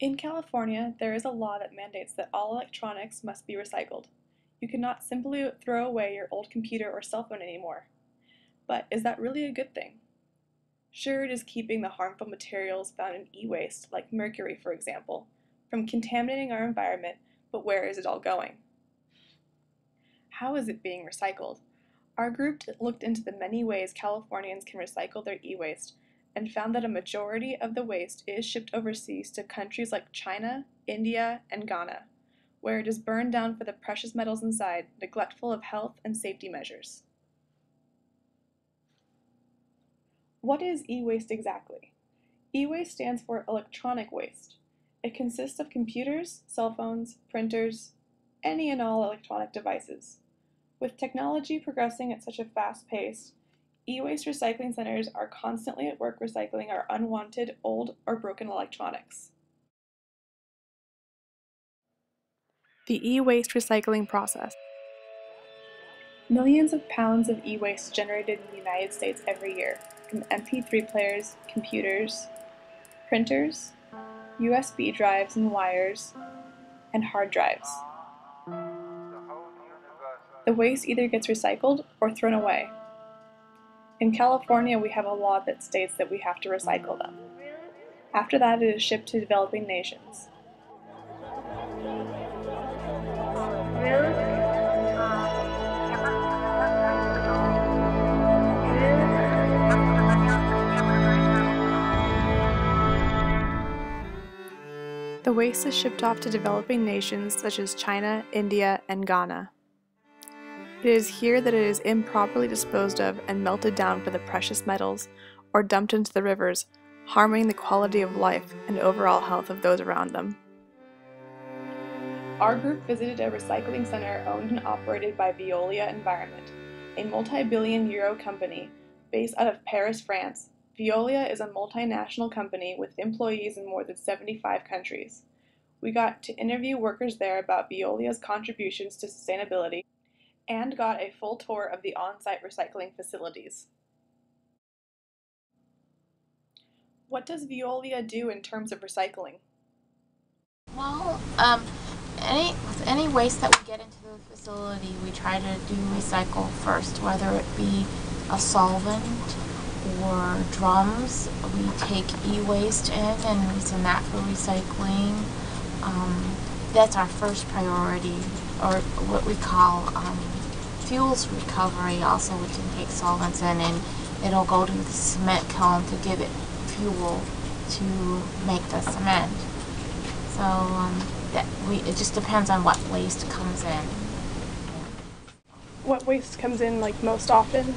In California, there is a law that mandates that all electronics must be recycled. You cannot simply throw away your old computer or cell phone anymore. But is that really a good thing? Sure, it is keeping the harmful materials found in e-waste, like mercury for example, from contaminating our environment, but where is it all going? How is it being recycled? Our group looked into the many ways Californians can recycle their e-waste and found that a majority of the waste is shipped overseas to countries like China, India, and Ghana, where it is burned down for the precious metals inside, neglectful of health and safety measures. What is e-waste exactly? E-waste stands for electronic waste. It consists of computers, cell phones, printers, any and all electronic devices. With technology progressing at such a fast pace, e-waste recycling centers are constantly at work recycling our unwanted, old, or broken electronics. The e-waste recycling process. Millions of pounds of e-waste generated in the United States every year from MP3 players, computers, printers, USB drives and wires, and hard drives. The waste either gets recycled or thrown away. In California, we have a law that states that we have to recycle them. After that, it is shipped to developing nations. The waste is shipped off to developing nations such as China, India, and Ghana. It is here that it is improperly disposed of and melted down for the precious metals or dumped into the rivers, harming the quality of life and overall health of those around them. Our group visited a recycling center owned and operated by Veolia Environment, a multi-billion euro company based out of Paris, France. Veolia is a multinational company with employees in more than 75 countries. We got to interview workers there about Veolia's contributions to sustainability and got a full tour of the on-site recycling facilities. What does Veolia do in terms of recycling? Well, um, any any waste that we get into the facility, we try to do recycle first, whether it be a solvent or drums. We take e-waste in and we send that for recycling. Um, that's our first priority, or what we call um, fuels recovery also we can take solvents in and it'll go to the cement kiln to give it fuel to make the cement. So um, that we it just depends on what waste comes in. What waste comes in like most often?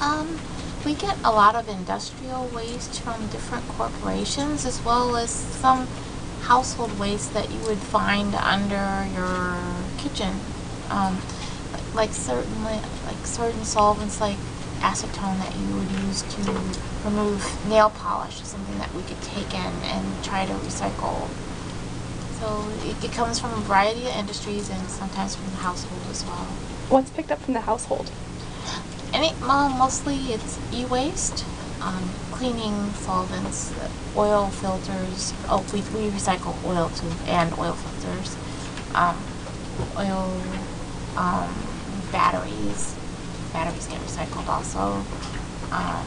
Um, we get a lot of industrial waste from different corporations as well as some household waste that you would find under your kitchen. Um, like certain like certain solvents like acetone that you would use to remove nail polish is something that we could take in and try to recycle. So it, it comes from a variety of industries and sometimes from the household as well. What's picked up from the household? Any, well, mostly it's e-waste, um, cleaning solvents, oil filters. Oh, we, we recycle oil too, and oil filters. Um, oil, um, batteries. Batteries get recycled also. Um,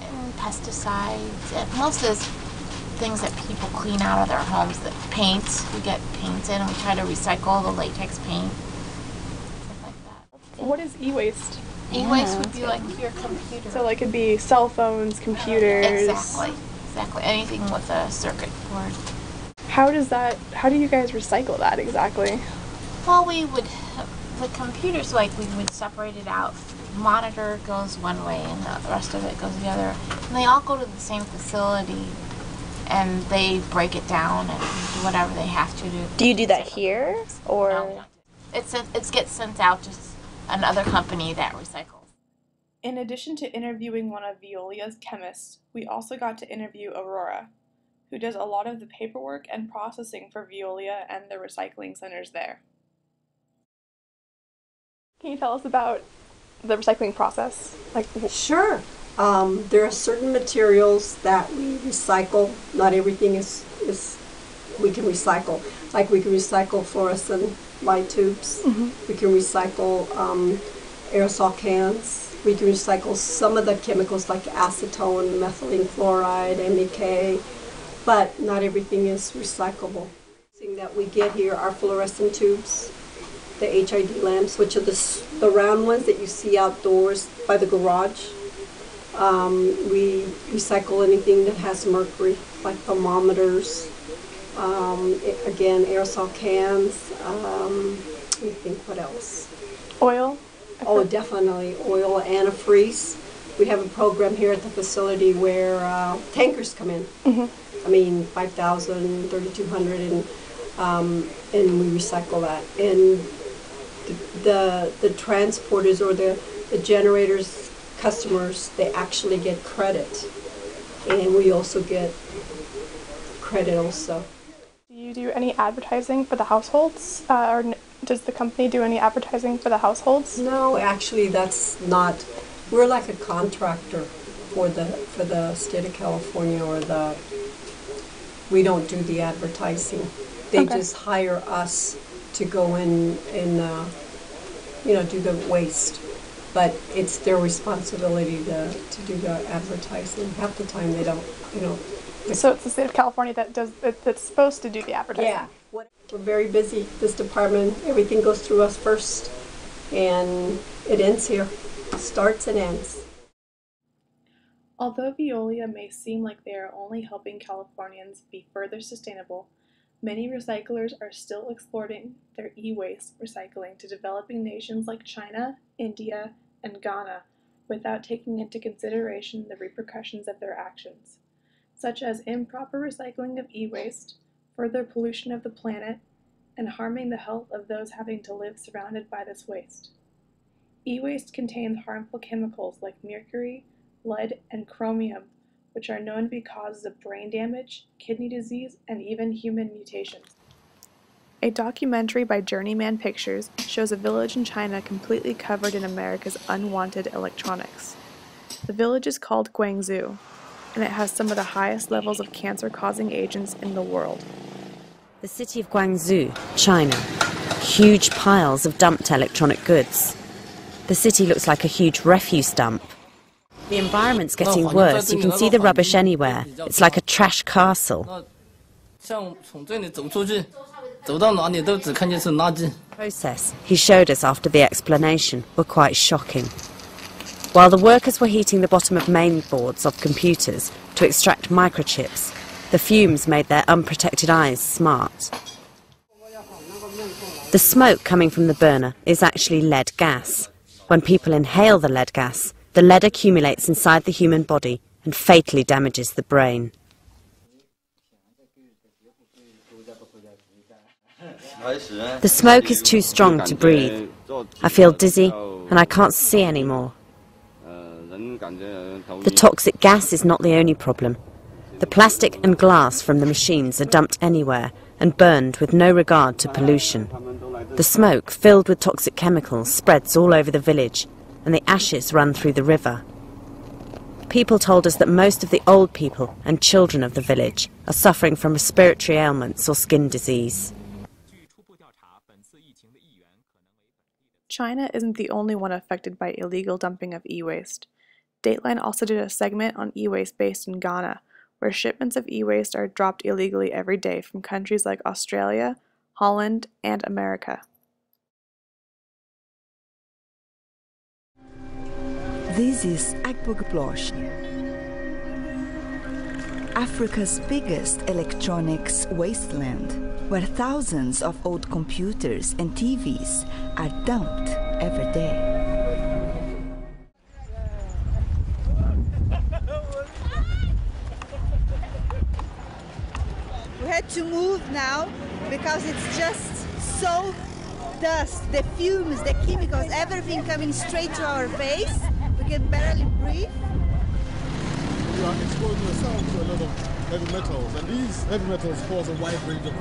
and pesticides. And most of things that people clean out of their homes. The paints, we get paints in and we try to recycle the latex paint. Stuff like that. What is e-waste? E-waste would be like your computer. So like it'd be cell phones, computers. Exactly. Exactly. Anything with a circuit board. How does that, how do you guys recycle that exactly? Well, we would, the computers, like, we would separate it out. Monitor goes one way and the rest of it goes the other. And they all go to the same facility and they break it down and do whatever they have to do. Do you do that here or? No, it's a, it gets sent out to another company that recycles. In addition to interviewing one of Veolia's chemists, we also got to interview Aurora, who does a lot of the paperwork and processing for Veolia and the recycling centers there. Can you tell us about the recycling process? Like Sure. Um, there are certain materials that we recycle. Not everything is, is we can recycle. Like we can recycle fluorescent light tubes. We can recycle um, aerosol cans. We can recycle some of the chemicals like acetone, methylene chloride, MEK, but not everything is recyclable. Thing that we get here are fluorescent tubes, the HID lamps, which are the, the round ones that you see outdoors by the garage. Um, we recycle anything that has mercury, like thermometers, um, again, aerosol cans, um, let me think what else. Oil? Oh, definitely oil, and antifreeze. We have a program here at the facility where uh, tankers come in. I mean, 5,000, 3,200, and, um, and we recycle that. And the, the, the transporters or the, the generators, customers, they actually get credit. And we also get credit also. Do you do any advertising for the households? Uh, or does the company do any advertising for the households? No, actually, that's not. We're like a contractor for the for the state of California or the. We don't do the advertising. They Okay. just hire us to go in and, uh, you know, do the waste. But it's their responsibility to, to do the advertising. Half the time they don't, you know. So it's the state of California that does that, that's supposed to do the advertising. Yeah. What- We're very busy, this department. Everything goes through us first, and it ends here. Starts and ends. Although Veolia may seem like they are only helping Californians be further sustainable, many recyclers are still exporting their e waste recycling to developing nations like China, India, and Ghana without taking into consideration the repercussions of their actions, such as improper recycling of e waste, further pollution of the planet, and harming the health of those having to live surrounded by this waste. E waste contains harmful chemicals like mercury, lead, and chromium, which are known to be causes of brain damage, kidney disease, and even human mutations. A documentary by Journeyman Pictures shows a village in China completely covered in America's unwanted electronics. The village is called Guangzhou, and it has some of the highest levels of cancer causing agents in the world. The city of Guangzhou, China. Huge piles of dumped electronic goods. The city looks like a huge refuse dump. The environment's getting worse. You can see the rubbish anywhere. It's like a trash castle. The process he showed us after the explanation were quite shocking. While the workers were heating the bottom of mainboards of computers to extract microchips, the fumes made their unprotected eyes smart. The smoke coming from the burner is actually lead gas. When people inhale the lead gas, the lead accumulates inside the human body and fatally damages the brain. The smoke is too strong to breathe. I feel dizzy and I can't see anymore. The toxic gas is not the only problem. The plastic and glass from the machines are dumped anywhere and burned with no regard to pollution. The smoke, filled with toxic chemicals, spreads all over the village, and the ashes run through the river. People told us that most of the old people and children of the village are suffering from respiratory ailments or skin disease. China isn't the only one affected by illegal dumping of e waste. Dateline also did a segment on e waste based in Ghana, where shipments of e waste are dropped illegally every day from countries like Australia, Holland, and America. This is Agbogbloshie, Africa's biggest electronics wasteland, where thousands of old computers and TVs are dumped every day. We had to move now because it's just so dust, the fumes, the chemicals, everything coming straight to our face. We can barely breathe. You are exposing ourselves to a lot of heavy metals, and these heavy metals cause a wide range of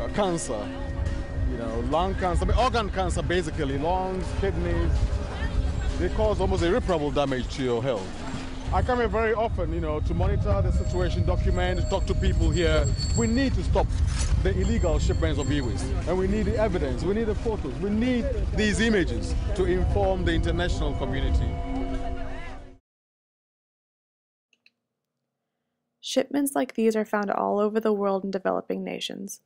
uh, uh, cancer. You know, lung cancer, I mean, organ cancer, basically, lungs, kidneys. They cause almost irreparable damage to your health. I come here very often, you know, to monitor the situation, document, talk to people here. We need to stop the illegal shipments of e-waste. And we need the evidence, we need the photos, we need these images to inform the international community. Shipments like these are found all over the world in developing nations.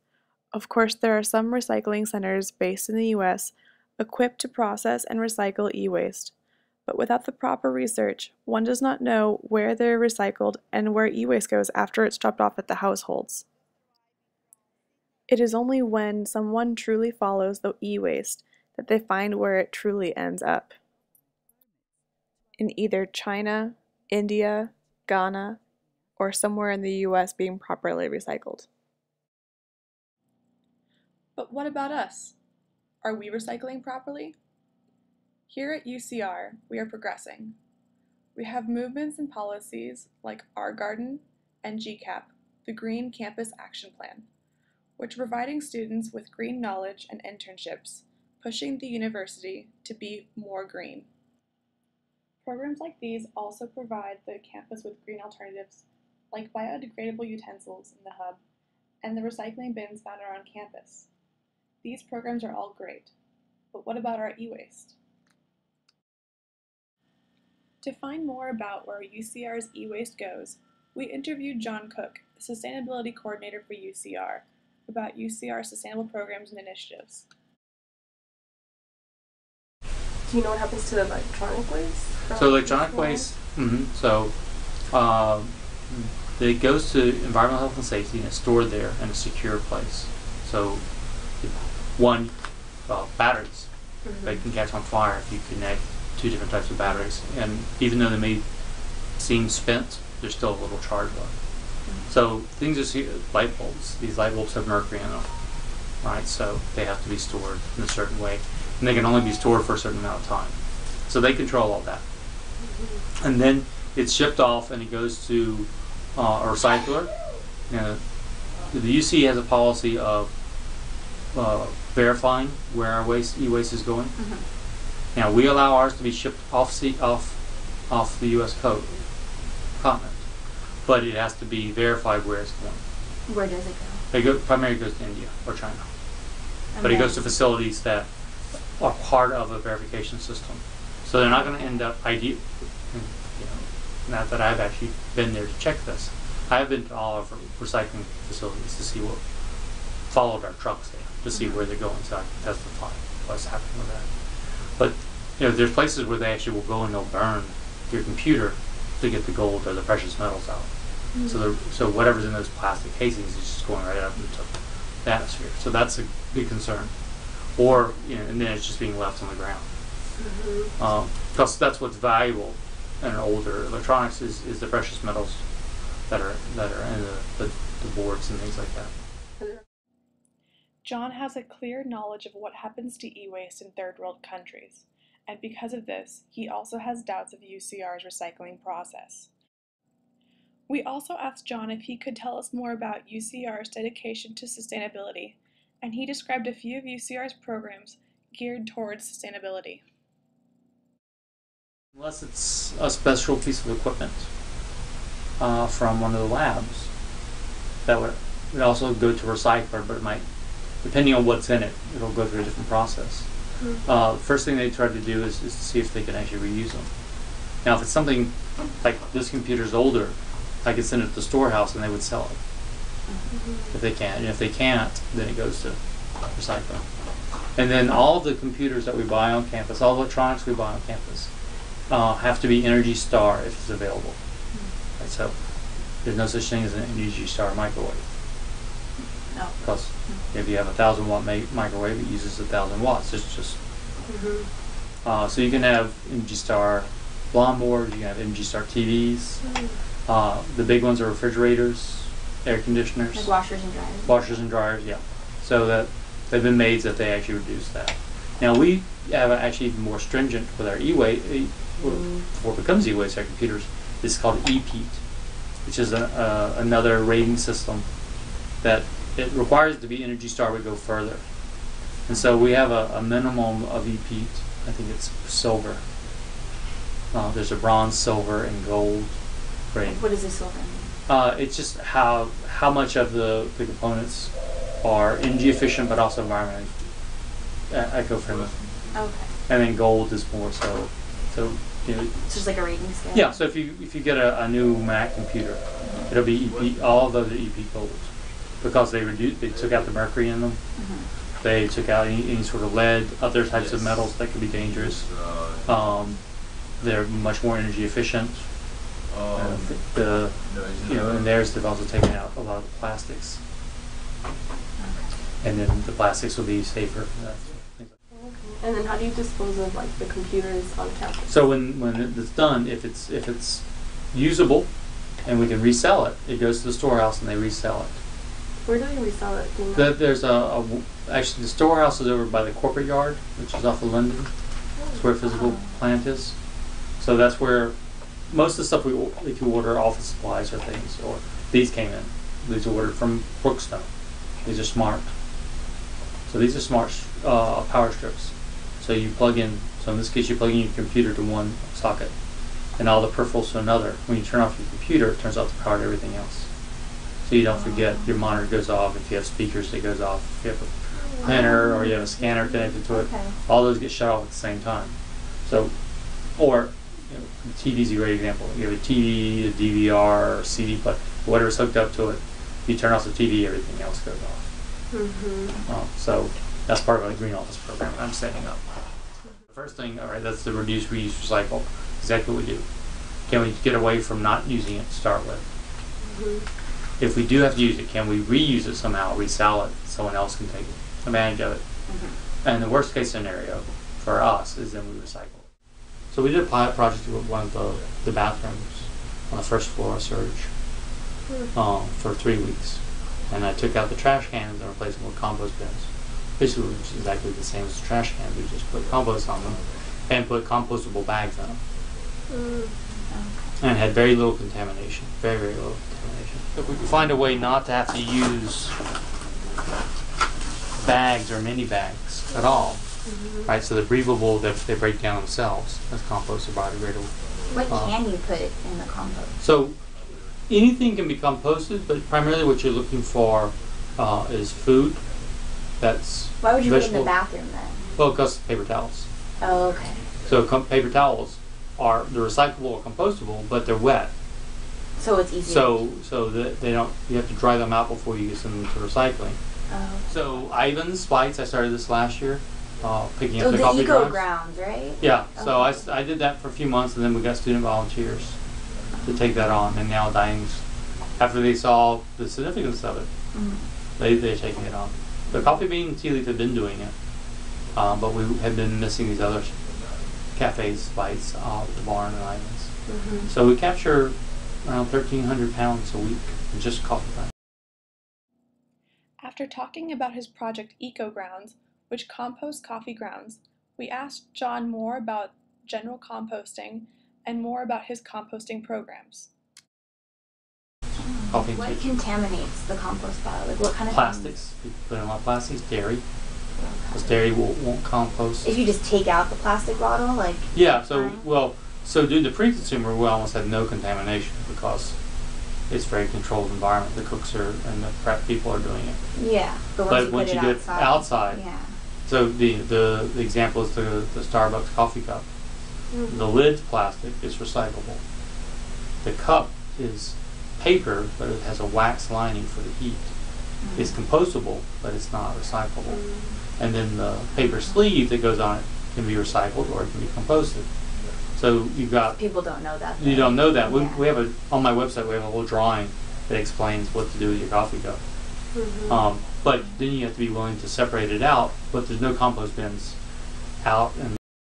Of course, there are some recycling centers based in the US equipped to process and recycle e waste, but without the proper research, one does not know where they're recycled and where e waste goes after it's dropped off at the households. It is only when someone truly follows the e waste that they find where it truly ends up. In either China, India, Ghana, or somewhere in the US being properly recycled. But what about us? Are we recycling properly? Here at UCR, we are progressing. We have movements and policies like R'Garden and GCAP, the Green Campus Action Plan, which providing students with green knowledge and internships, pushing the university to be more green. Programs like these also provide the campus with green alternatives like biodegradable utensils in the hub and the recycling bins found around campus. These programs are all great, but what about our e-waste? To find more about where UCR's e-waste goes, we interviewed John Cook, Sustainability Coordinator for UCR, about UCR sustainable programs and initiatives. Do you know what happens to the electronic waste? So electronic waste, mm-hmm, so uh, it goes to environmental health and safety and it's stored there in a secure place. So one, uh, batteries. Mm-hmm. They can catch on fire if you connect two different types of batteries. And even though they may seem spent, there's still a little charge left. So things are light bulbs. These light bulbs have mercury in them, right? So they have to be stored in a certain way, and they can only be stored for a certain amount of time. So they control all that, and then it's shipped off and it goes to uh, a recycler. You know, the UC has a policy of uh, verifying where our waste e-waste is going. Mm-hmm. Now we allow ours to be shipped off sea, off off the U.S. coast continent, but it has to be verified where it's going. Where does it go? It go, primarily goes to India or China, and but it goes to facilities that are part of a verification system. So they're not going to end up ID. You know, not that I've actually been there to check this. I have been to all of our recycling facilities to see what followed our trucks there to see mm-hmm. where they're going so I can testify what's happening with that. But you know, there's places where they actually will go and they'll burn your computer to get the gold or the precious metals out. Mm-hmm. So the, so whatever's in those plastic casings is just going right up into the atmosphere. So that's a big concern. Or you know, and then it's just being left on the ground. Mm-hmm. Um, because that's what's valuable in older electronics is, is the precious metals that are that are in the, the, the boards and things like that. John has a clear knowledge of what happens to e-waste in third world countries, and because of this, he also has doubts of UCR's recycling process. We also asked John if he could tell us more about UCR's dedication to sustainability, and he described a few of UCR's programs geared towards sustainability. Unless it's a special piece of equipment uh, from one of the labs, that would, would also go to recycler, but it might depending on what's in it, it'll go through a different process. Mm-hmm. Uh, first thing they try to do is, is to see if they can actually reuse them. Now, if it's something like this computer's older, I could send it to the storehouse and they would sell it. Mm-hmm. If they can. And if they can't, then it goes to recycling. And then all the computers that we buy on campus, all the electronics we buy on campus, uh, have to be Energy Star if it's available. Mm-hmm. Right, so there's no such thing as an Energy Star microwave. No. Because if you have a thousand watt ma- microwave, it uses a thousand watts. It's just. Mm-hmm. Uh, so you can have Energy Star lawnmowers, you can have Energy Star TVs. Mm-hmm. Uh, the big ones are refrigerators, air conditioners. Like washers and dryers. Washers and dryers, yeah. So that they've been made that they actually reduce that. Now we have actually even more stringent with our e-waste, e- mm. before it becomes e-waste, our computers. It's called EPEAT, which is a, uh, another rating system that it requires it to be Energy Star would go further. And so we have a, a minimum of EPEAT, I think it's silver. Uh, there's a bronze, silver, and gold rating. What does this silver mean? Uh, it's just how how much of the, the components are energy efficient but also environmentally uh, eco-friendly. Okay. And then gold is more so so you know, It's just like a rating scale. yeah. So if you if you get a, a new Mac computer, it'll be EP. All of those are EP gold because they reduced they took out the mercury in them. Mm-hmm. They took out any, any sort of lead, other types of metals that could be dangerous. Um, they're much more energy efficient. Uh, the you know, and theirs they've also taken out a lot of the plastics, and then the plastics will be safer. Uh, And then how do you dispose of like the computers on campus? So when, when it's done, if it's if it's usable, and we can resell it, it goes to the storehouse and they resell it. Where do they resell it? Do you know? The, there's a, a w- actually the storehouse is over by the corporate yard, which is off of Linden. That's where physical plant is. So that's where most of the stuff we o- if you order office supplies or things, or these came in. These are ordered from Brookstone. These are smart. So these are smart sh- uh, power strips. So you plug in. So in this case, you plug in your computer to one socket, and all the peripherals to another. When you turn off your computer, it turns off the power to everything else. So you don't forget your monitor goes off. If you have speakers, that goes off. If you have a printer or you have a scanner connected to it, Okay. all those get shut off at the same time. So, or you know, TV's a great example. You have a TV, a DVR, or CD player, whatever's hooked up to it. If you turn off the TV, everything else goes off. Mm-hmm. Uh, so that's part of the green office program I'm setting up. The first thing, all right, that's the reduce, reuse, recycle. Exactly what we do. Can we get away from not using it to start with? Mm-hmm. If we do have to use it, can we reuse it somehow, resell it, someone else can take advantage of it? Mm-hmm. And the worst case scenario for us is then we recycle. So we did a pilot project with one of the, the bathrooms on the first floor of Surge hmm. um, for three weeks. And I took out the trash cans and replaced them with compost bins. Basically, which is exactly the same as the trash cans. We just put compost on them and put compostable bags on them. Hmm. And had very little contamination. Very, very little contamination. If we could find a way not to have to use bags or mini bags at all, right? So they're breathable, they, they break down themselves as compost are biodegradable. What Uh, can you put in the compost? So anything can be composted, but primarily what you're looking for uh, is food. That's Why would you put it in the bathroom then? Well, because paper towels. Oh, okay. So com- paper towels are they're recyclable or compostable, but they're wet. So it's easy. So so that they don't you have to dry them out before you get them to recycling. Oh. So Ivan's Spites, I started this last year, uh, picking up Oh, the, the coffee eco grounds. grounds, right? Yeah, so I, Okay. I did that for a few months, and then we got student volunteers to take that on, and now Diane's, after they saw the significance of it, Mhm. they, they're taking it on. The Coffee Bean and Tea Leaf have been doing it, um, but we have been missing these other cafes, bites, uh, the barn and Ivan's. Mhm. So we capture around 1,300 pounds a week in just coffee grounds. After talking about his project Eco Grounds, which composts coffee grounds, we asked John more about general composting and more about his composting programs. Coffee What contaminates the compost pile? Like what kind of plastics, we put in a lot of plastics, dairy, because dairy won't, won't compost. If you just take out the plastic bottle, like Yeah, so, well, so due to pre-consumer, we almost had no contamination because it's a very controlled environment. The cooks are, and the prep people are doing it. yeah, but once But you once you it get outside, outside, yeah. So the, the, the example is the, the Starbucks coffee cup. Mhm. The lid's plastic, it's recyclable. The cup is paper, but it has a wax lining for the heat. It's compostable, but it's not recyclable. And then the paper sleeve that goes on it can be recycled or it can be composted. So you've got People don't know that. you though. don't know that. We, Yeah. we have a on my website. We have a little drawing that explains what to do with your coffee cup. Mhm. Um, but then you have to be willing to separate it out. But there's no compost bins out in